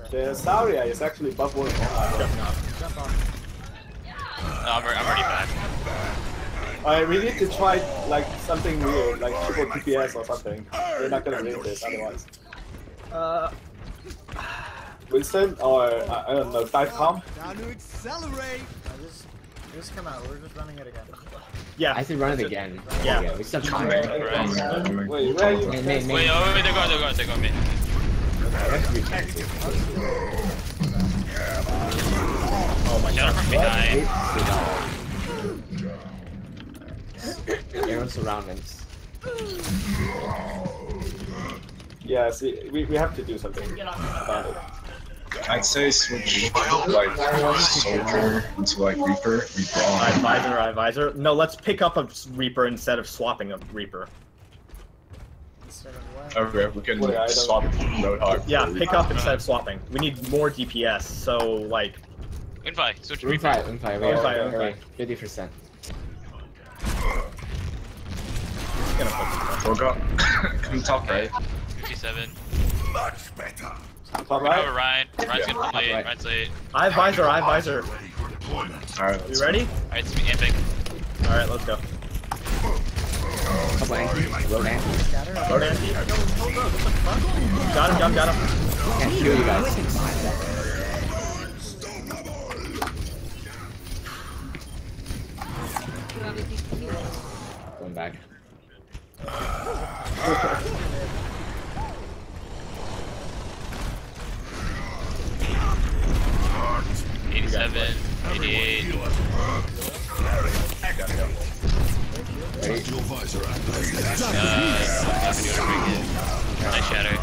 Okay, reset. The Zarya is actually buffering. Jump off. No, I'm, I'm already back. Alright, we need to try like something weird, like triple TPS or something. We're not gonna win this otherwise. Uh, Winston or I, I don't know, dive comp. Time to accelerate. Just Just come out. We're just running it again. Yeah. I think run it again. Yeah. we still Coming, trying. Right. coming. Wait, where are you? Wait, oh, wait, they're going, they're going, they're going, mid. Oh my god. from behind. Aaron surroundings. Yeah, see, we, we have to do something about it. I'd say switch like soldier into like reaper. We I brawl. visor, I visor. No, let's pick up a Reaper instead of swapping a Reaper. Instead of what? Okay, we can Wait, I don't- swap Roadhog. Yeah, for pick Reaper. up instead of swapping. We need more DPS, so like Unfi, switch to Win Reaper. five, win five, wait, Win five, wait, win wait, fifty percent. gonna focus. Roadhog. Come top right. 57. Much better. Top Over right? Ryan. Ryan's Yeah. gonna play. Right. Ryan's late. I have visor, I have visor. Ready for deployment. Alright, You let's ready? Alright, it's me, Epic. Alright, let's go. Couple anti, road anti. Scatter. Road. Got him, got him, got him. Can't kill you guys. Going back. Uh, not gonna do it again. Nice shatter.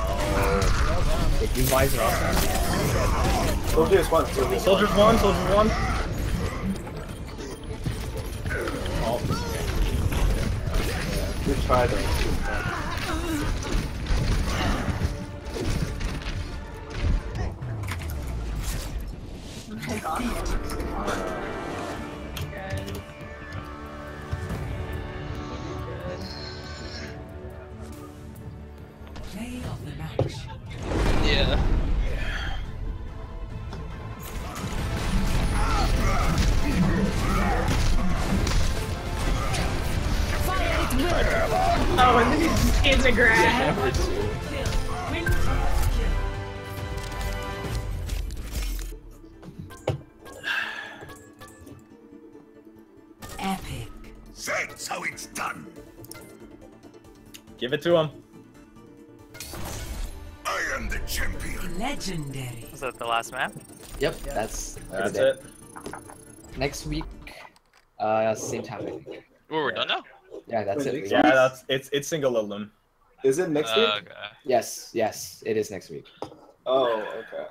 If you visor off, Soldiers one, soldiers Soldiers one, soldiers one. Good try though. To him. I am the champion. Legendary. Was that the last map? Yep, that's That's the day. it. Next week, uh, same time. I think. Oh, we're done now? Yeah, that's it. Yeah, that's it's it's single Lilum. Is it next week? Uh, okay. Yes, yes, it is next week. Oh, okay.